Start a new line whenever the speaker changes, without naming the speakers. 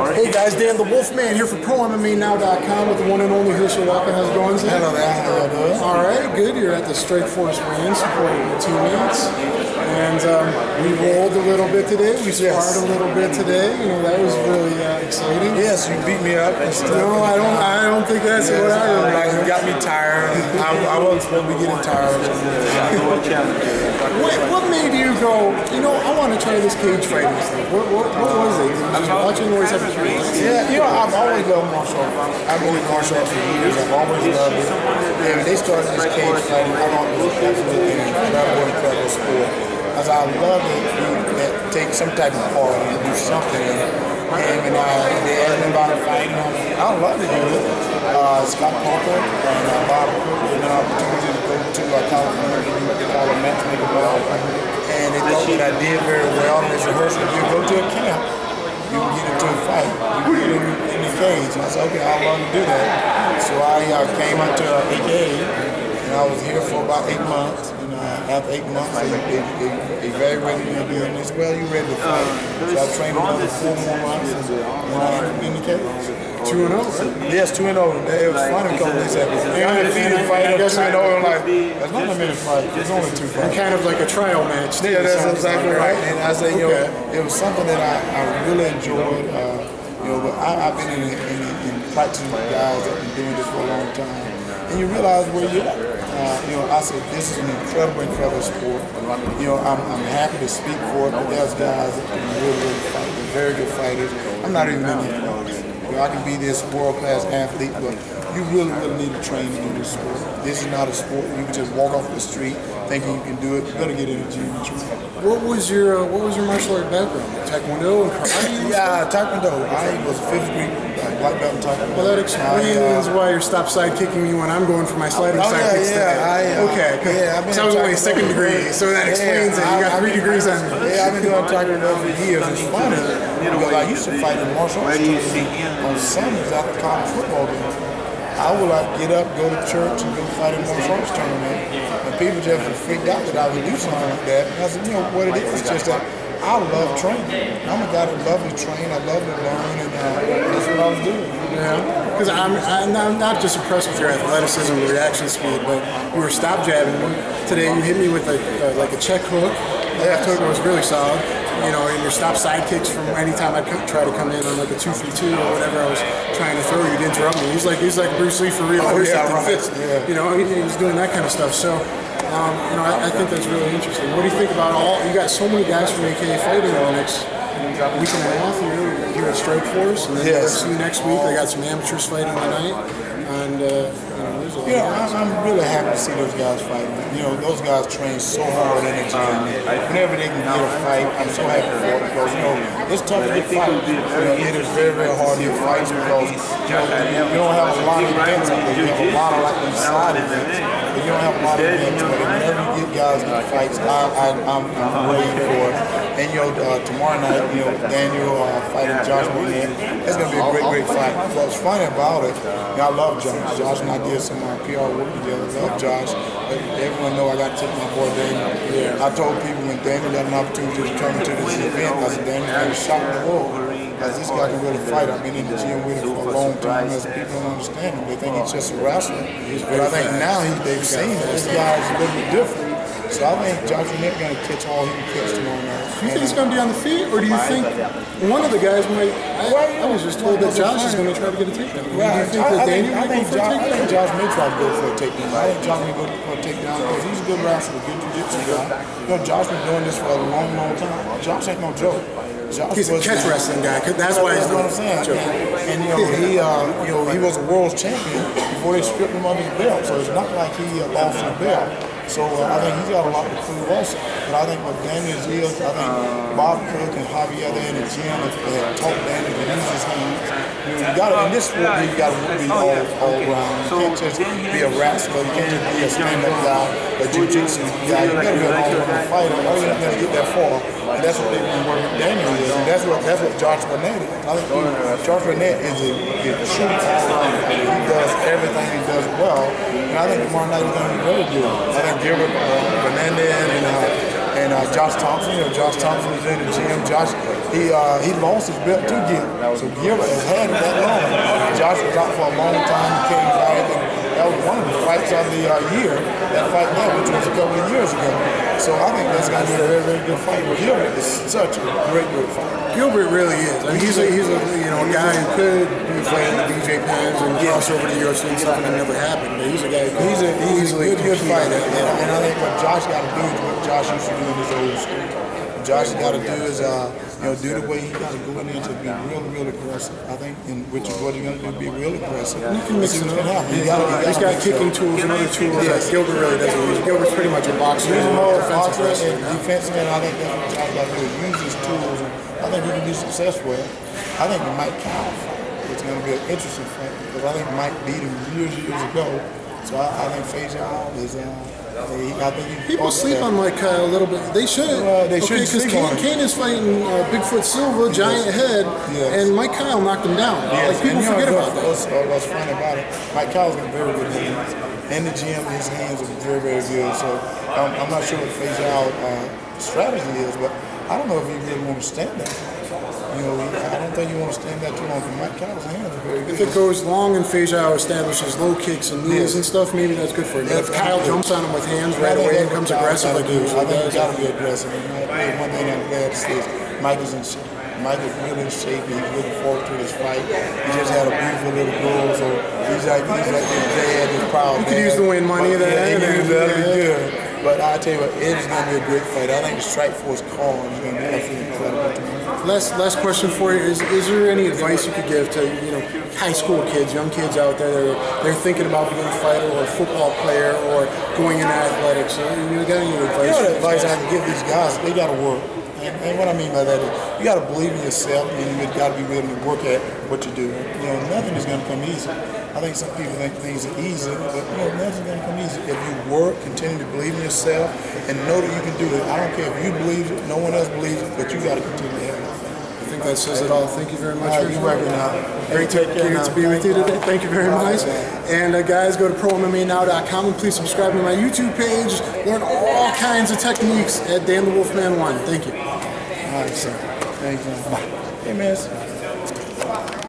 Hey guys, Dan the Wolfman here for ProMMANow.com with the one and only Herschel Walker. How's it going, Zach?
Hello there, how you doing?
All right, good. You're at the Strikeforce Range supporting your teammates. And um, we rolled a little bit today. We sparred
Yes.
a little bit today. You know, that was really uh, exciting.
Yes, you beat me up and stuff.
No, I don't. I don't think that's
Yes,
what I
like,
remember.
you got me tired. I, I wasn't supposed to be getting tired.
What, what made you go? You know, I want to try this cage fighting stuff. What, what, what was it? Did you watching always have a curiosity?
Yeah, you know, I've always loved martial arts. I've been martial arts for years. I've always loved it. And they started this cage fighting, I thought it was absolutely an incredible, incredible sport. As I love it, you take some type of part and do something in it. And when I, they asked me about fighting, like, love to do it. Uh, Scott Parker and uh, Bob had an opportunity to go to uh, California to do what they call a ball. And they thought that I did very well. in this rehearsal. You go to a camp, you can get into a fight. You get in, in the cage. And I said, okay, I'll learn to do that. So I uh, came out to AKA, and I was here for about eight months. Uh, after eight months, they, they, they, they evaluated me again. They said, well, you ready to fight. So I trained another four more months, and I ended up in the cage.
Two and zero.
Yes, two and over. It was funny because they said, hey, undefeated fighter, two and over. Like, that's not a minute fight. There's only two fights.
Kind of like a trial match.
Yeah, that's exactly right. And I say, you know, it was something that I, I really enjoyed. Uh, you know, but I, I've been in, in, in fights with guys that have been doing this for a long time, and you realize where you're at. Uh, you know, I said this is an incredible, incredible sport. You know, I'm, I'm happy to speak for it, but there's guys that can really, really fight. They're very good fighters. I'm not even in these fights. You know, I can be this world-class athlete, but you really, really need to train to do this sport. This is not a sport you can just walk off the street thinking you can do it. You better get in the gym and train.
What was your uh, What was your martial art background? Taekwondo and karate?
Yeah, Taekwondo. I was a fifth uh, black belt in Taekwondo.
Well, that explains
I, uh,
why you're stop side kicking me when I'm going for my sliding
Oh,
side
yeah,
kicks
yeah. I, uh,
okay, cause,
yeah, I've been
'cause I was only
Taekwondo.
second degree, so that
Yeah,
explains it. You
I-
got
I've
three
been-
degrees on me.
Yeah, I've been doing Taekwondo for years. It's funny because I used to fight in martial arts tournaments on Sundays after college football games. I would like get up, go to church, and go fight in martial arts tournament. And people just freaked out that I would do something like that. And I said, you know what it is? It's just that I love training. I'm a guy that loves to train. I love to learn, and uh, that's what I was doing.
Yeah, because I'm, I'm I'm not just impressed with your athleticism, your reaction speed, but you were stop jabbing me. Today you hit me with a, uh, like a check hook. That hook was really solid. You know, and your stop side kicks from any time I try to come in on like a two for two or whatever I was trying to throw, you'd interrupt me. He's like he's like Bruce Lee for real.
Oh, yeah, right. Yeah.
You know, he, he was doing that kind of stuff. So. Um, you know, I, I think that's really interesting. What do you think about all? You got so many guys from AKA fighting on the next week and a half here, here at Strike Force, and then
Yes.
UFC next week. They got some amateurs fighting tonight, and uh, you know, there's a lot
You
of guys.
I'm, I'm really happy to see those guys fighting. You know, those guys train so hard in the gym. Whenever they can get a fight, I'm so happy for it because, you know, it's tough to get fights. You know, it is very, very hard to get fights because, you know, you don't have a lot of events out there. You have a lot of, like, these side events. But you don't have a lot of events. But whenever you get guys get fights, I, I, I'm, I'm ready for it. And, you know, uh, tomorrow night, you know, Daniel uh, fighting Josh Barnett. That's going to be a great, great fight. What's funny about it, you know, I love Josh. Josh and I did some uh, PR work together. I Love Josh. Everyone know I got to take my boy Daniel. I told people when Daniel got an opportunity to come to this event, I said, Daniel, shot in the world. As this guy can really fight. I've been in the gym with him for a long time. As people don't understand him, they think he's just a wrestler. But I think now he, they've seen it. This guy is a little bit different. So I think Josh Barnett going to catch all he can catch tomorrow night.
Do you think he's going to be on the feet, or do you think one of the guys might? I, I was just told that Josh is going to try to get a takedown. Do you think
I,
that
I think,
Daniel
I think,
go for a
Josh, I think Josh may try to go for a takedown. I think Josh may go for a takedown because he's a good wrestler, good jiu-jitsu guy. You know, Josh been doing this for a long, long time. Josh ain't no joke. Josh
He's a catch wrestling guy. That's why he's
That's what I'm saying. And, you know, he uh, you know he was a world champion before they stripped him of his belt. So it's not like he uh, lost his belt. So uh, I think he's got a lot to prove also. But I think what Daniels is, I think Bob Cook and Javier there in the gym have, have taught Daniel to use his hands. You, know, you got to in this sport, you got to be all all round. You can't just be a wrestler. You can't just be a stand-up guy, a jiu-jitsu guy. You got to be an all-round fighter. Or you never get that far. And that's what working Daniel is. And that's what that's what Josh Barnett is. I think Josh Barnett is a, a true. He does everything he does well. And I think tomorrow night he's going to be very good. I think Gilbert uh, Fernandez and uh, And uh, Josh Thomson, you know, Josh Thomson is in the gym. Josh, he uh, he lost his belt to Gilbert. So Gilbert has had it that long. Josh was out for a long time. He came back, and that was one of the fights of the uh, year. That fight there, which was a couple of years ago. So I think that's going to be a very, very good fight. But Gilbert is such a great, great fighter.
Gilbert really is. I mean, he's a, he's a you know a guy who could be fighting the BJ Penns and cross over to the UFC and stuff, and that never happened. But he's a guy who
He's a he's a good, good fighter, and, and I think what Josh got to do is what Josh used to do in his old school. What Josh got to do is, uh, you know, do the way he got to go in there to be real, real aggressive. I think, and which is what he's going to do, be real aggressive.
You can mix it up.
gonna happen. He got to,
He's got kicking tools and other tools that Gilbert really doesn't use. Gilbert's pretty much a boxer
He's
and
more
a
offensive
wrestler.
and defensive, and I think that's what Josh got to do. is Use his tools, and I think he can be successful. I think the Mike Kyle fight is going to be an interesting fight because I think Mike beat him years, years ago. So I, I think Feijão is. Uh, he, I think he
People sleep
that.
on Mike Kyle a little bit. They should.
Well, they
okay,
shouldn't sleep Cain.
Cain is fighting uh, Bigfoot Silva, giant head,
Yes.
and Mike Kyle knocked him down.
Yes,
Like people
know
forget
what's-
about that.
What's, uh, what's funny about it? Mike Kyle's got very good hands. In the gym, his hands are very, very good. So um, I'm not sure what Feijão uh, strategy is, but I don't know if he really want to stand that. You know, I don't think you want to stand that too long. Because Mike Kyle's hands are very good.
If it goes long and Feijão establishes low kicks and knees
Yes.
and stuff, maybe that's good for him.
Yeah,
if Kyle jumps on him with hands right away and comes aggressive like
do. I think he's got to be aggressive. And one thing I'm glad to see is Mike is in shape. Mike is really in shape. He's looking forward to his fight. He just had a beautiful little girl, so he's like he's like his dad, his proud
He could use the win money
But,
there,
Yeah, he
and
could use
then-
that'd
yeah.
But I tell you what, it is going to be a great fight. I think the Strikeforce call is going to be absolutely incredible.
Last last question for you is: Is there any advice you could give to you know high school kids, young kids out there that are they're thinking about being a fighter or a football player or going into athletics? You got any advice?
You know advice I can give these guys, they got to work. And, and what I mean by that is you got to believe in yourself and you got to be willing to work at what you do. You know, nothing is going to come easy. I think some people think things are easy, but you know, nothing's going to come easy. If you work, continue to believe in yourself, and know that you can do it. I don't care if you believe it, no one else believes it, but you got to continue to have it.
I think that says it all. Thank you very much. For your
you're welcome
time.
now.
Great
Take care
to be with you today. Thank you very much. And uh, guys, go to ProMMANow.com and please subscribe to my YouTube page. Learn all kinds of techniques at Dan the Wolfman One. Thank you.
All right, sir. Thank you. Hey, man.